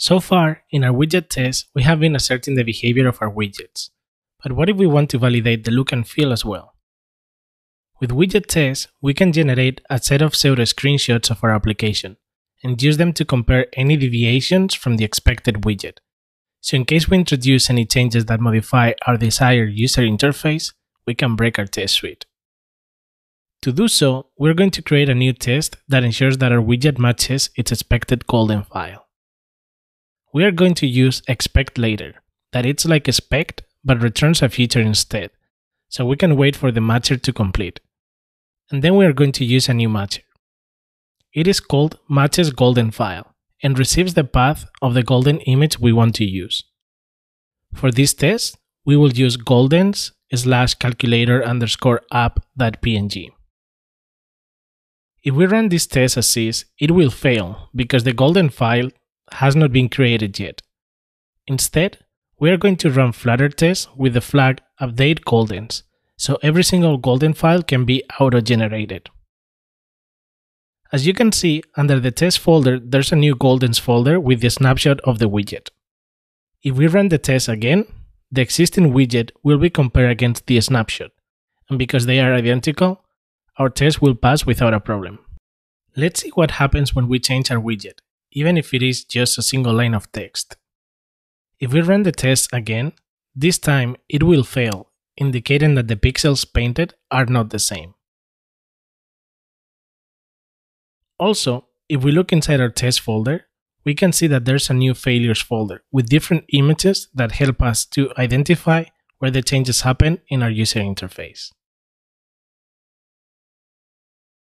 So far, in our widget test, we have been asserting the behavior of our widgets. But what if we want to validate the look and feel as well? With widget tests, we can generate a set of pseudo screenshots of our application and use them to compare any deviations from the expected widget. So in case we introduce any changes that modify our desired user interface, we can break our test suite. To do so, we're going to create a new test that ensures that our widget matches its expected golden file we are going to use expect later, that it's like expect but returns a feature instead, so we can wait for the matcher to complete. And then we are going to use a new matcher. It is called matches golden file and receives the path of the golden image we want to use. For this test, we will use goldens slash calculator underscore app.png. If we run this test as is, it will fail because the golden file has not been created yet. Instead, we are going to run Flutter tests with the flag update goldens, so every single golden file can be auto-generated. As you can see, under the test folder, there's a new goldens folder with the snapshot of the widget. If we run the test again, the existing widget will be compared against the snapshot, and because they are identical, our test will pass without a problem. Let's see what happens when we change our widget even if it is just a single line of text. If we run the test again, this time it will fail, indicating that the pixels painted are not the same. Also, if we look inside our test folder, we can see that there's a new failures folder with different images that help us to identify where the changes happen in our user interface.